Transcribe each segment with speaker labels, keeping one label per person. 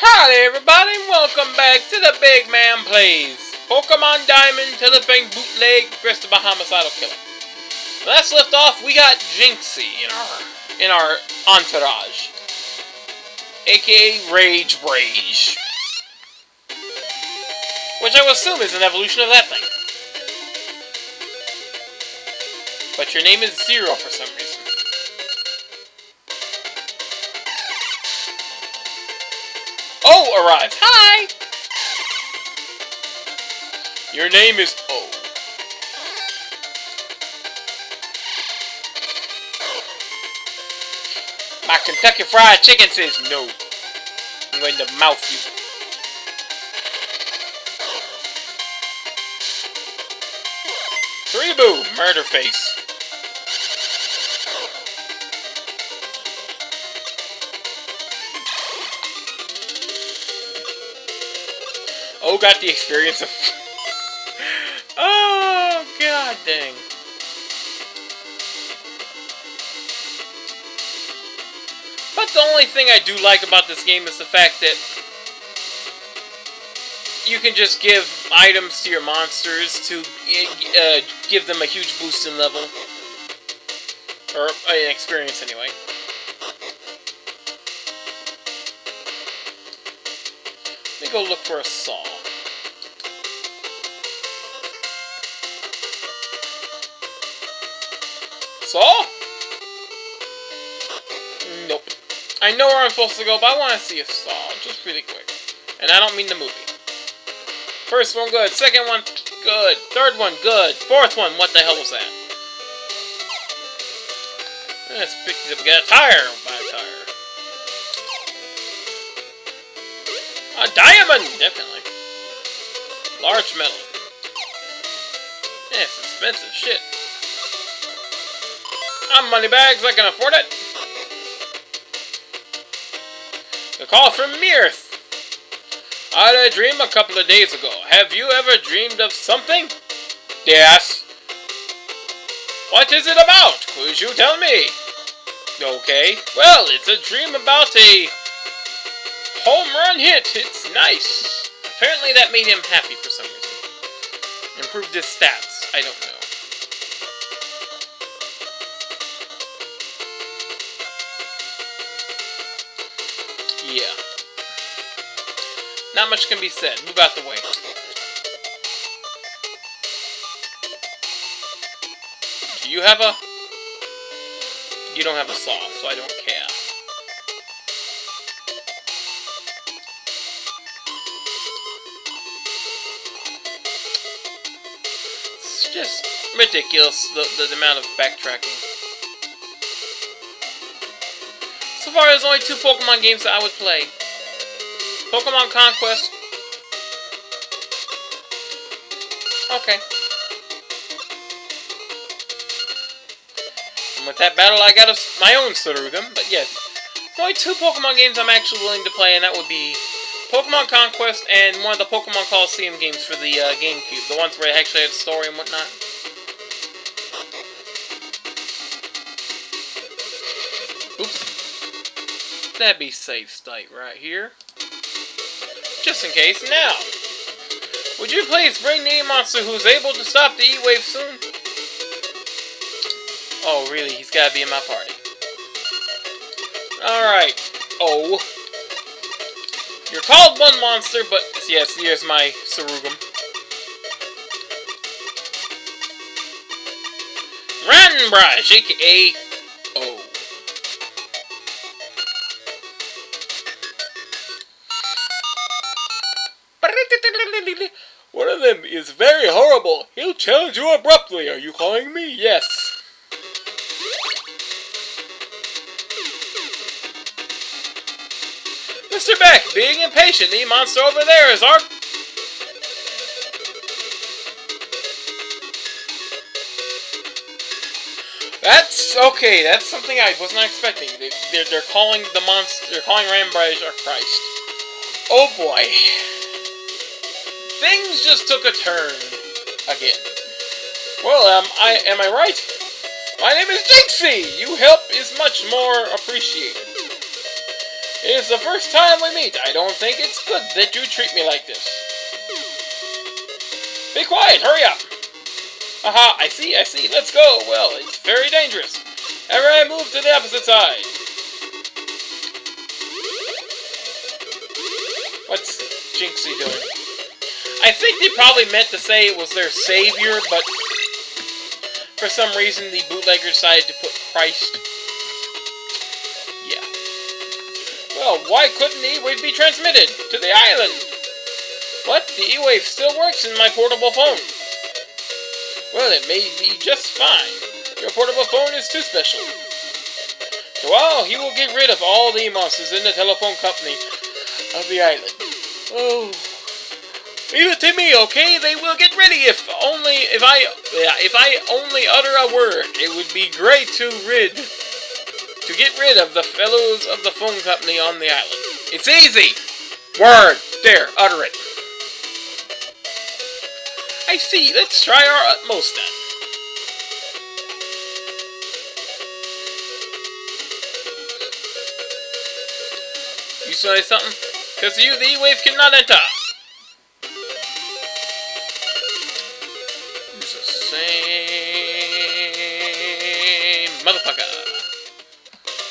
Speaker 1: Howdy everybody, and welcome back to the BygMan Plays Pokemon Diamond Telefang Bootleg Crest by Homicidal Killer. Last left off, we got Jinxi in our in our entourage. AKA Rage Rage. Which I will assume is an evolution of that thing. But your name is Zero for some reason. O arrives. Hi! Your name is O. My Kentucky Fried Chicken says no. I'm going to mouth you. Three boo, murder face. Oh, got the experience of. oh, god dang. But the only thing I do like about this game is the fact that you can just give items to your monsters to uh, give them a huge boost in level. Or uh, experience, anyway. Let me go look for a saw. Saw? Nope. I know where I'm supposed to go, but I want to see a saw, just really quick. And I don't mean the movie. First one, good. Second one, good. Third one, good. Fourth one, what the hell was that? Let's pick this up. Got a tire. Buy a tire. A diamond! Definitely. Large metal. Yeah, it's expensive shit. I'm money bags, I can afford it. A call from Mirth. I had a dream a couple of days ago. Have you ever dreamed of something? Yes. What is it about? Could you tell me? Okay. Well, it's a dream about a home run hit. It's nice. Apparently that made him happy for some reason. Improved his stats. I don't know. Yeah. Not much can be said. Move out the way. Do you have a... You don't have a saw, so I don't care. It's just ridiculous, the, the, the amount of backtracking. So far, there's only two Pokemon games that I would play. Pokemon Conquest. Okay. And with that battle, I got a, my own Surugum, but yes. There's only two Pokemon games I'm actually willing to play, and that would be Pokemon Conquest and one of the Pokemon Colosseum games for the uh, GameCube. The ones where it actually had story and whatnot. That'd be safe state right here. Just in case. Now, would you please bring the E-Monster who's able to stop the E-Wave soon? Oh, really? He's gotta be in my party. Alright. Oh. You're called one monster, but yes, here's my Surugum. Ranbrush, aka very horrible. He'll challenge you abruptly. Are you calling me? Yes. Mr. Beck, being impatient, the monster over there is our... That's okay. That's something I was not expecting. They, they're, they're calling the monster. They're calling Ranbridge our Christ. Oh boy. Things just took a turn again. Well, um, I am I right? My name is Jinxi! You help is much more appreciated. It is the first time we meet. I don't think it's good that you treat me like this. Be quiet, hurry up. Aha, I see, I see. Let's go. Well, it's very dangerous. Ever I move to the opposite side. What's Jinxi doing? I think they probably meant to say it was their savior, but for some reason the bootlegger decided to put Christ. Yeah. Well, why couldn't the E-Wave be transmitted to the island? What? The E-Wave still works in my portable phone. Well, it may be just fine. Your portable phone is too special. So, well, he will get rid of all the monsters in the telephone company of the island. Oh. Leave it to me, okay? They will get ready if only if I if I only utter a word. It would be great to rid to get rid of the fellows of the phone company on the island. It's easy. Word. There, utter it. I see. Let's try our utmost then. You say something? Because you, the E-Wave, cannot enter.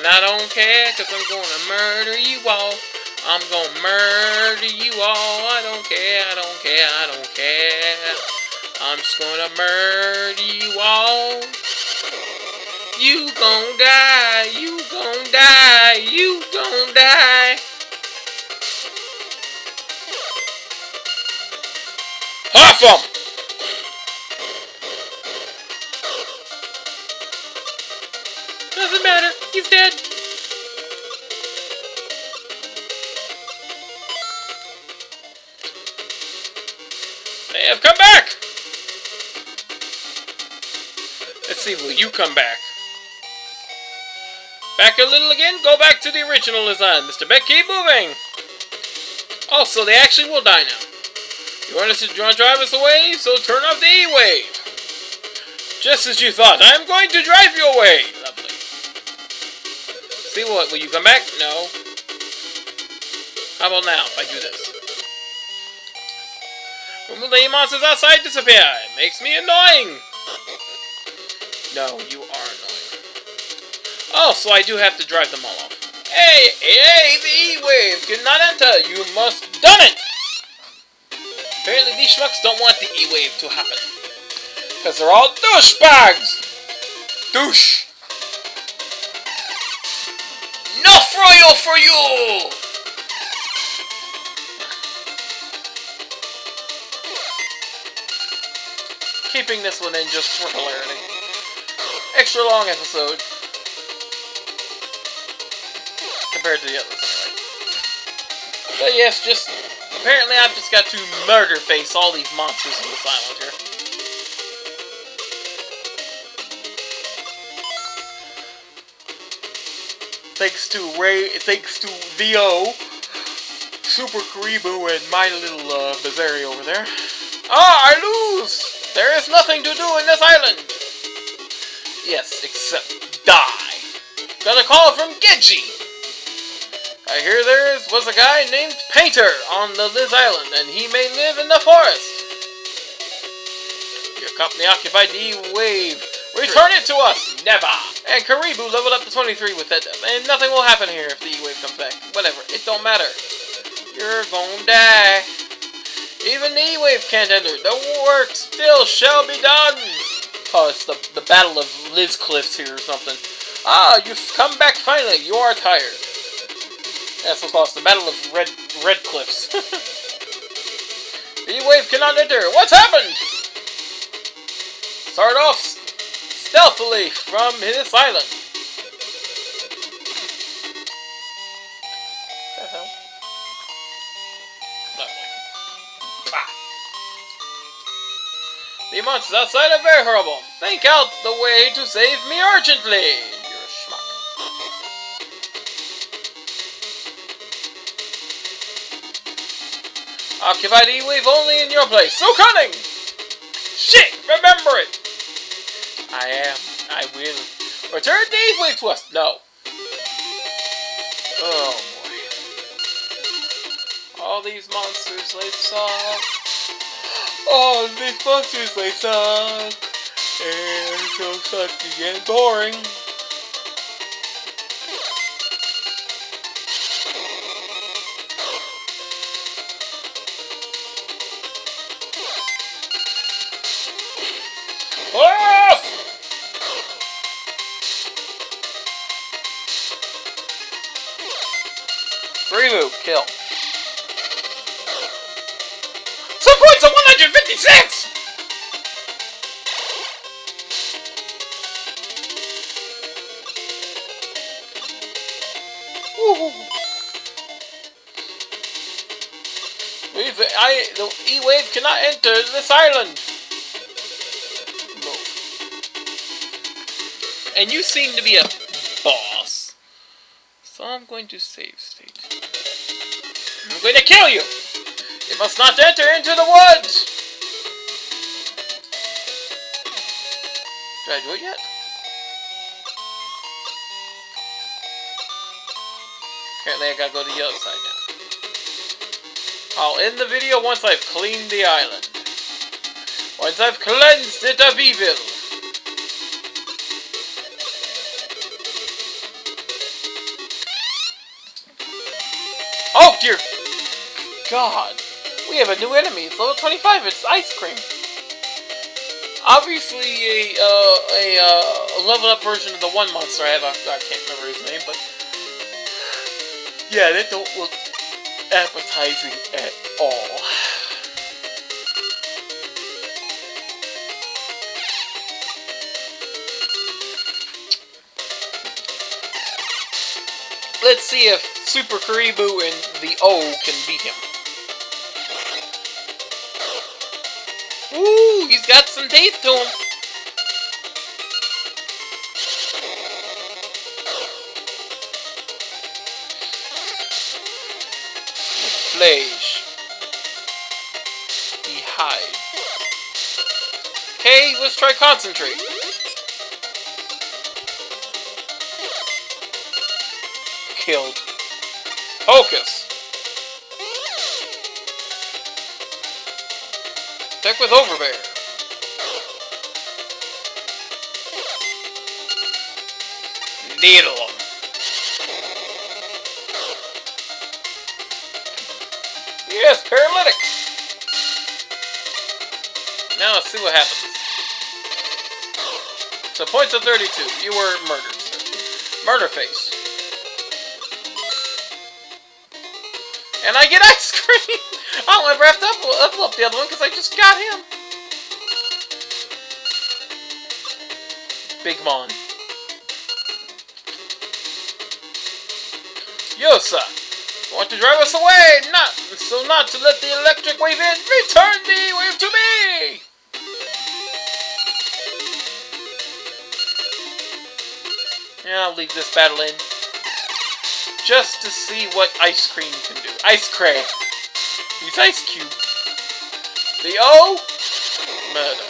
Speaker 1: And I don't care, because I'm to murder you all. I'm to murder you all. I don't care, I don't care, I don't care. I'm just to murder you all. You gon' die, you gon' die, you gon' die. Awesome! Doesn't matter, he's dead. They have come back! Let's see, will you come back? Back a little again? Go back to the original design. Mr. Beck, keep moving! Also, they actually will die now. You want us to drive us away? So turn off the E-Wave! Just as you thought, I'm going to drive you away! See what, will you come back? No. How about now, if I do this? When will the monsters outside disappear? It makes me annoying! No, you are annoying. Oh, so I do have to drive them all off. Hey, hey, the E-Wave cannot enter! You must done it! Apparently these schmucks don't want the E-Wave to happen. Because they're all douchebags! Douche! Froyo for you! Keeping this one in just for hilarity. Extra long episode. Compared to the others. But yes, just... Apparently I've just got to murder face all these monsters in this island here. Thanks to Ray, thanks to VO, Super Karibu, and my little uh, over there. Ah, I lose! There is nothing to do in this island! Yes, except die. Got a call from Genji! I hear there is, was a guy named Painter on the Liz Island, and he may live in the forest. Your company occupied the E-Wave. Return it to us! Never! And Karibu leveled up to 23 with it, and nothing will happen here if the E-Wave comes back. Whatever, it don't matter. You're gonna die. Even the E-Wave can't enter. The work still shall be done. Oh, it's the, the Battle of Liz Cliffs here or something. Ah, you've come back finally. You are tired. That's what it's the Battle of Red Red Cliffs. the E-Wave cannot enter. What's happened? Start off stealthily from his island. The hell? Lovely. Ah. The monsters outside are very horrible. Think out the way to save me urgently. You're a schmuck. Occupy the E-Wave only in your place. So cunning! Shit! Remember it! I am. I will. Return Daveling to us! No. Oh, boy. All these monsters, they suck. All these monsters, they suck. And so sucky and boring. Of 156! Woo. We've, I, the E-Wave cannot enter this island. And you seem to be a boss. So I'm going to save state. I'm going to kill you! You must not enter into the woods! It yet? Apparently I gotta go to the other side now. I'll end the video once I've cleaned the island. Once I've cleansed it of evil. Oh dear God. We have a new enemy. It's level 25. It's Ice Cream. Obviously a, uh, a, uh, level up version of the one monster I have. I, I can't remember his name, but... Yeah, that don't look appetizing at all. Let's see if Super Karibu and the O can beat him. He's got some teeth to him. Flage. He hide. Okay, let's try concentrate. Killed. Focus. Deck with Overbear. Needle. Yes, paralytic. Now let's see what happens. So points of 32. You were murdered. Murder face. And I get ice cream! I ever have to up up the other one because I just got him. Big Mon. Yosa! Want to drive us away? Not so not to let the electric wave in. Return the wave to me! Yeah, I'll leave this battle in. Just to see what Ice Cream can do. Ice Cream. He's Ice Cube. The O? Murder.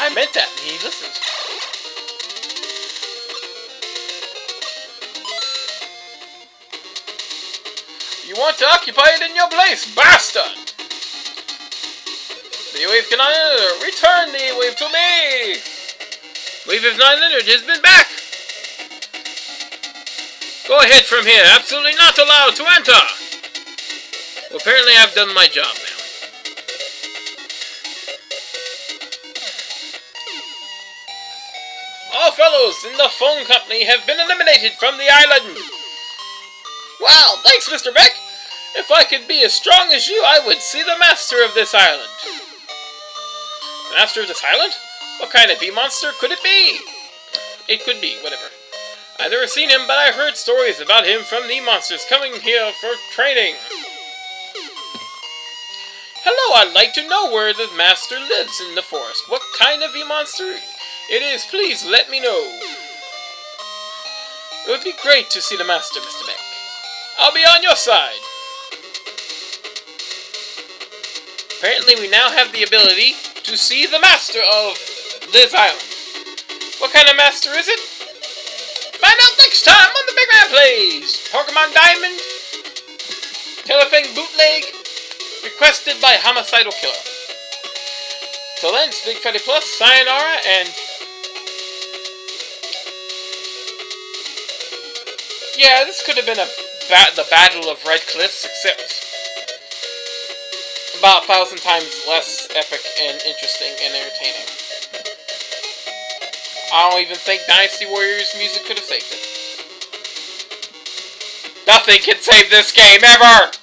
Speaker 1: I meant that. He listens. Want to occupy it in your place, bastard! The wave cannot enter. Return the wave to me! Wave is not entered. Has been back. Go ahead from here. Absolutely not allowed to enter. Well, apparently I've done my job now. All fellows in the phone company have been eliminated from the island. Wow, thanks, Mr. Beck. If I could be as strong as you, I would see the master of this island. The master of this island? What kind of bee monster could it be? It could be, whatever. I've never seen him, but I heard stories about him from the monsters coming here for training. Hello, I'd like to know where the master lives in the forest. What kind of V-monster it is, please let me know. It would be great to see the master, Mr. Beck. I'll be on your side. Apparently we now have the ability to see the master of Liz Island. What kind of master is it? Find out next time on The Big Man Plays! Pokemon Diamond. Telefang bootleg. Requested by Homicidal Killer. Till then, it's Big Freddy Plus, Sayonara, and... Yeah, this could have been a ba the Battle of Red Cliffs, except about a thousand times less epic and interesting and entertaining. I don't even think Dynasty Warriors music could have saved it. Nothing can save this game ever!